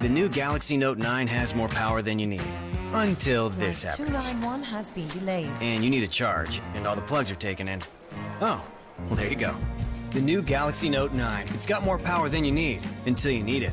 The new Galaxy Note 9 has more power than you need. Until this happens. has been delayed. And you need a charge, and all the plugs are taken in. Oh, well there you go. The new Galaxy Note 9. It's got more power than you need, until you need it.